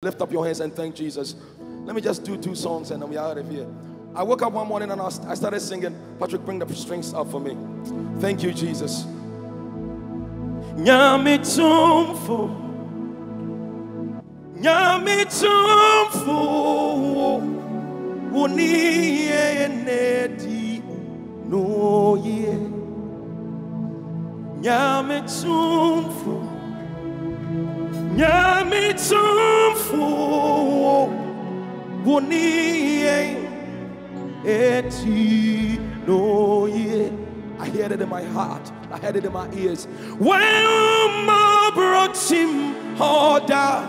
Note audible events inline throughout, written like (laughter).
Lift up your hands and thank Jesus. Let me just do two songs and then we are out of here. I woke up one morning and I started singing. Patrick, bring the strings up for me. Thank you, Jesus. Nyame tumfo Nyame tumfo Woni enedi no ye Nyame tumfo Woni eti no ye I heard it in my heart. I heard it in my ears. When my brought him order,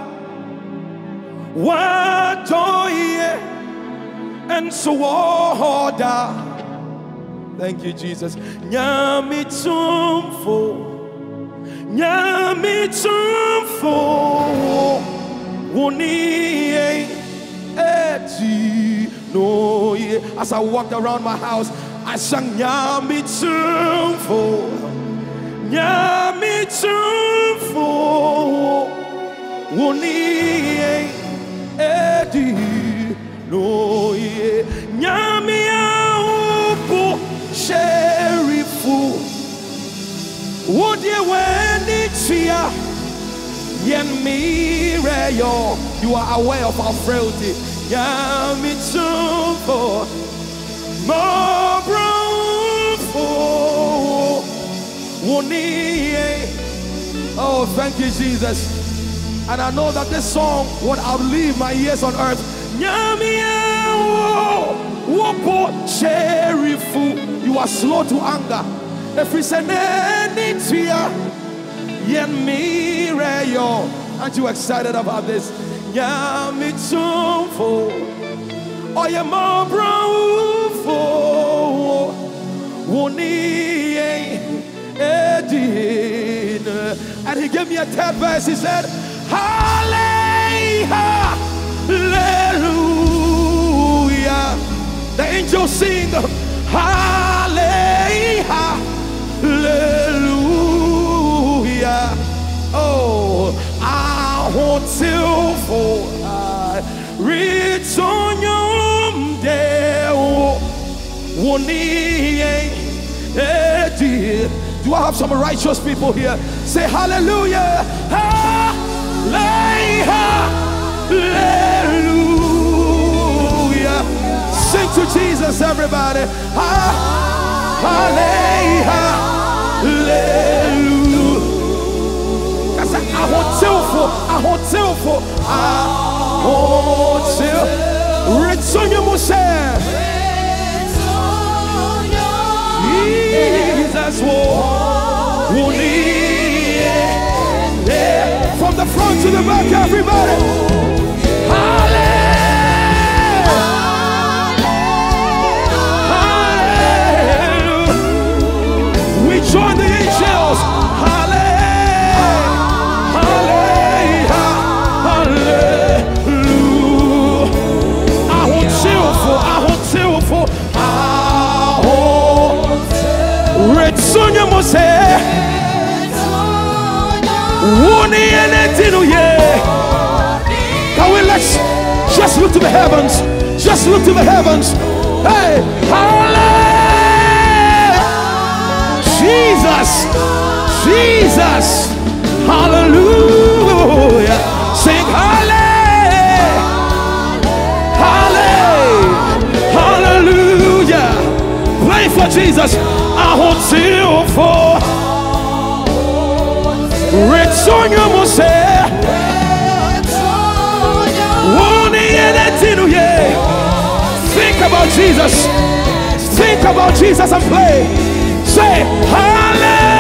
what joy and so order. Thank you, Jesus. Nyami tumfo, woni eti no ye. As I walked around my house, I sang Nyami Tumfo Nyami Tumfo Woni Edi No ye Nyami Aupo Sherifu Tia Yen Mire Yo. You are aware of our frailty. Nyami Tumfo more for eh? Oh, thank you, Jesus. And I know that this song would outlive my years on earth. Eh, you are slow to anger. If we say Aren't you excited about this? Nyami tumfo. Oh, yeah, more brown and he gave me a third verse. He said, Hallelujah. The angels sing, Hallelujah. Do I have some righteous people here? Say hallelujah. Hallelujah. Sing to Jesus, everybody. Hallelujah. I want tilful. I want tilful. I want yeah. From the front to the back, everybody. Can we let's just look to the heavens. Just look to the heavens. Hey Hallelujah. Jesus Jesus Hallelujah. Sing Hallelujah. Hallelujah. Hallelujah. Play for Jesus. Ahotew for Retsonya Mose Woni enetinu ye Think about Jesus. Think about Jesus and play. Say Hallelujah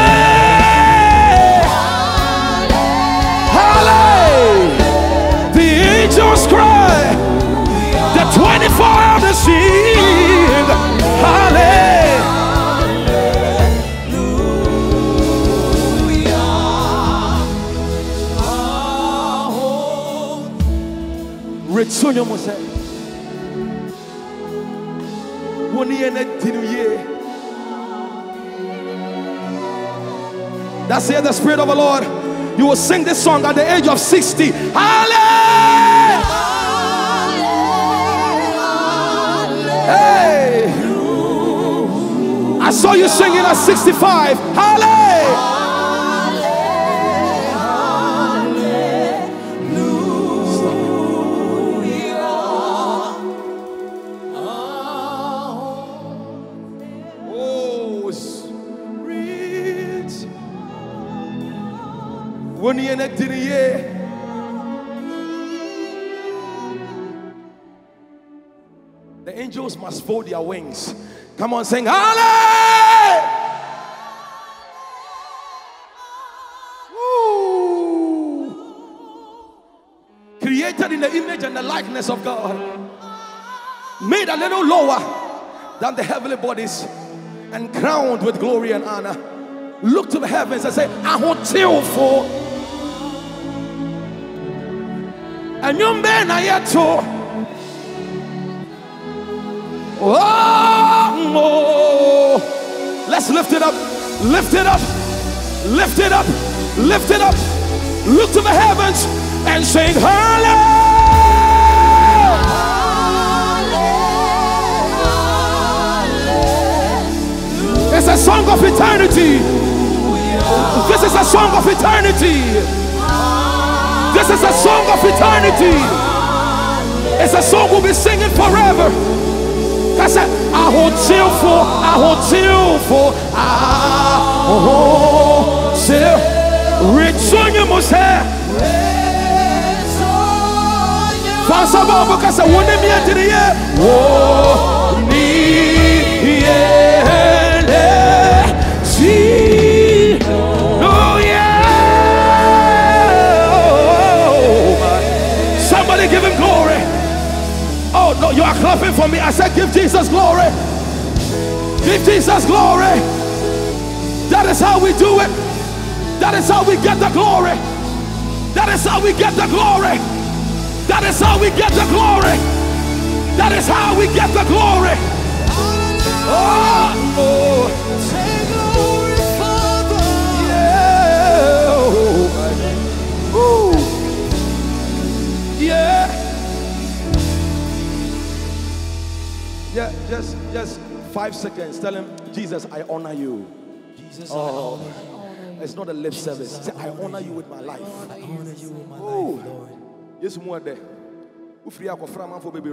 sonyo mu sɛ wo ne that's here the spirit of the lord you will sing this song at the age of 60 hallelujah! Hey! I saw you singing at 65 hallelujah! The angels must fold their wings. Come on, sing Hallelujah! Created in the image and the likeness of God, made a little lower than the heavenly bodies, and crowned with glory and honor. Look to the heavens and say, I want you for. And you Oh, let's lift it up, lift it up, lift it up, lift it up. Look to the heavens and sing hallelujah. It's a song of eternity. This is a song of eternity. This is a song of eternity. It's a song we'll be singing forever. Kasa ahotilfo, ahotilfo, ahotil. Ritsonye mose. Fasa babo kasa wone mi adiri ye. Wo ni for me. I said, Give Jesus glory. Give Jesus glory. That is how we do it. That is how we get the glory. That is how we get the glory. That is how we get the glory. That is how we get the glory. Five seconds. Tell him, Jesus, I honor you. Jesus, Oh. I honor you. It's not a lip service. Say, I honor you with my life. I honor you with my life, Lord. Yes, more there. Ufri akofra man for baby.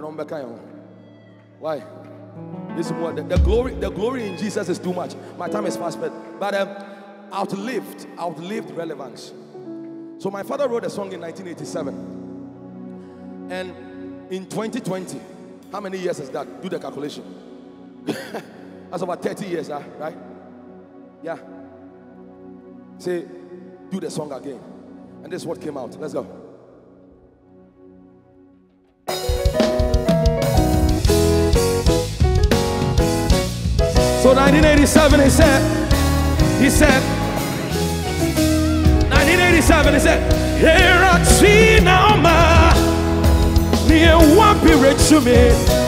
Why? Yes, more there. The glory, the glory in Jesus is too much. My time is fast spent. But um, outlived, outlived relevance. So my father wrote a song in 1987. And in 2020, how many years is that? Do the calculation. (laughs) That's about 30 years, huh? right? Yeah. Say, do the song again. And this is what came out. Let's go. So 1987, he said, he said, 1987, he said, Here I see now, ma, near one period to me,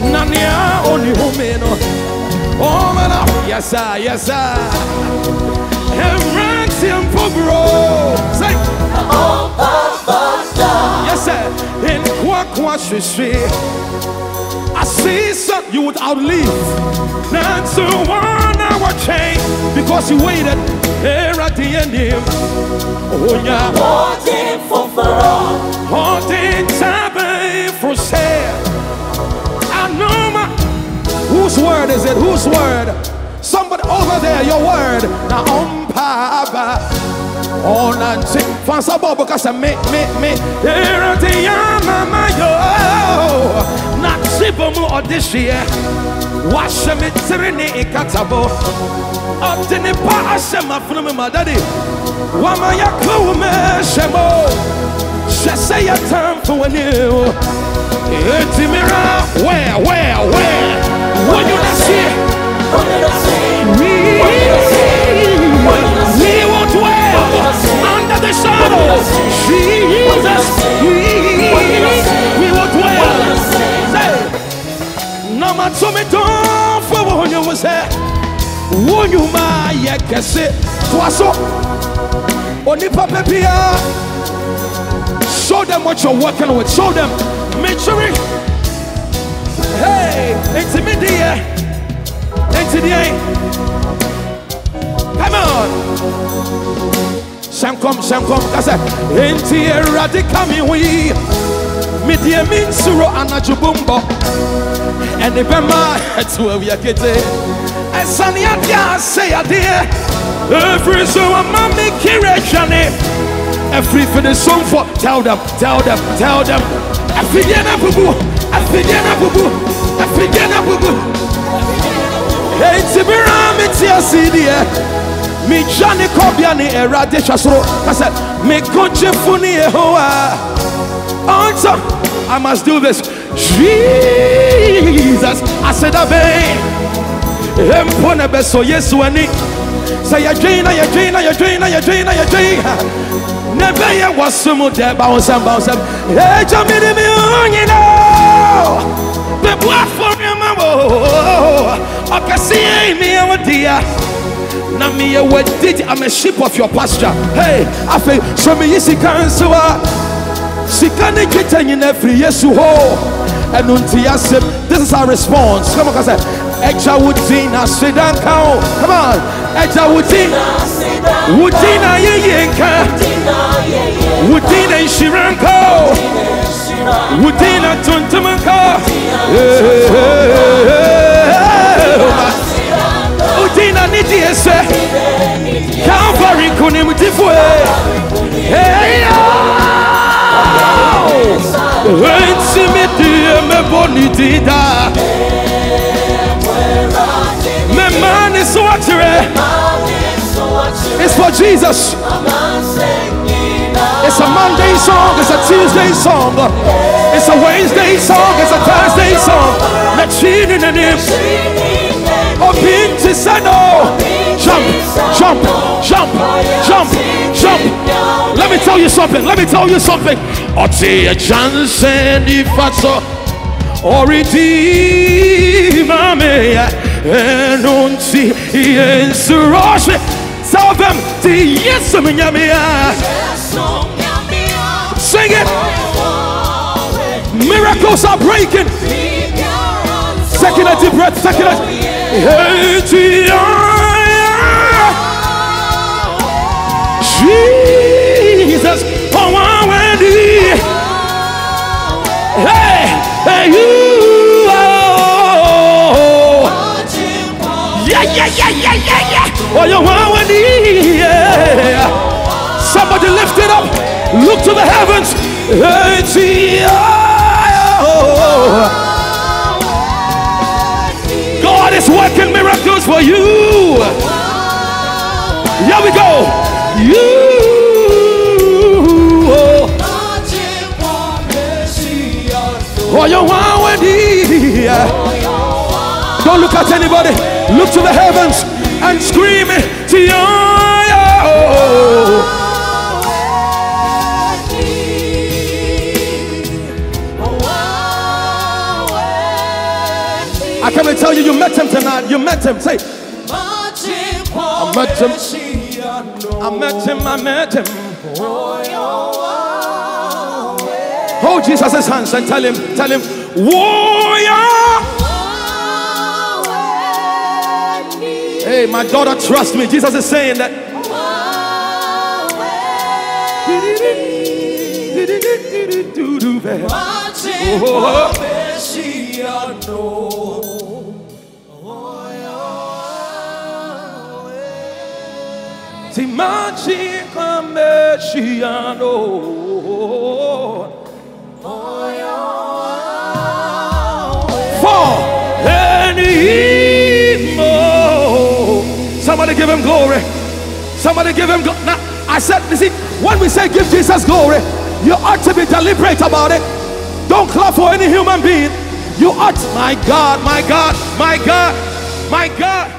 Nania. Oh, man, oh, yes, sir, yes, sir. Him for bro. Say, yes, sir. In Kwa Kwa Shri. I see some you would outlive. Not to one hour change because you waited here at the end. Oh, yeah. Word is it? Whose word? Somebody over there, your word. Now, um, papa. Oh, Nancy. Fansa Bobo, I me, me, me. Here at the Yamama, yo. Not Sibomu or this year. Wash me, Tirini, Ikatabo. The Pashama from my daddy. Wama Yakume, Shemo. Just say a time for a new. It's me. Where, where, where? When you not we, we will dwell under the shadow. Jesus, we, we will dwell. Say, no matter me don't for when you was. When you ma ye kese, twaso. Oni papa pia. Show them what you're working with. Show them. Make sure. Hey, it's dear. Come on. Shankom, shankom, kasa. Enti erade kami wi. Midi emin suro anajubumbo. Ene bema etu ewi akete. Esani adia say adia. Every so a mami kire shane. Every for the song for tell them, tell them, tell them. Afidiana bubu, afidiana bubu, afidiana bubu. Shasro. I must do this. Jesus, I said, Abe. Empone beso Yesu ani. Say, Ya Jaina, Ya Jaina, Ya Jaina, Ya Jaina, Ya Jaina. Never ya was some there, bounce and bounce and hey, Jamini, me on you know. Me. Na a I'm a sheep of your pasture. Hey, I feel so me is cancer. Sikane kita in every yesu ho. And unti yasem. This is our response. Come on, cause Eja Wudina Sidan Kao. Come on. Wudina Wudina ye yenka. Wudina Shiranko. Wudina Tuntumanko. Udina Calvary Kunim Tifwe. Hey, Intimity me bonitida. Me man is watching. It's for Jesus. It's a Monday song, it's a Tuesday song, it's a Wednesday song, it's a Thursday song. Me cheating in him. Oh, Pinti Sano. Jump, jump, jump, jump, jump. Let me tell you something. Let me tell you something. Take a chance and if I saw or redeem me and see yes rush tell them the yes me sing it miracles are breaking second a deep breath second a Jesus, oh, wow, Wendy. Hey, hey, you. Oh. Yeah, yeah, yeah, yeah, yeah, yeah. Oh, you Wendy. Yeah. Somebody lift it up. Look to the heavens. Hey, Jesus. God is working miracles for you. Here we go. You. Don't look at anybody. Look to the heavens and scream it to you. I and tell you, you met him tonight. You met him. Say, I met him. I met him. I met him. Hold Jesus' hands and tell him, tell him, warrior. Hey, my daughter, trust me. Jesus is saying that. Timachi Kameshiano. For any more. Somebody give him glory. Somebody give him glory. Now, I said, you see, when we say give Jesus glory, you ought to be deliberate about it. Don't clap for any human being. You ought, my God, my God, my God, my God.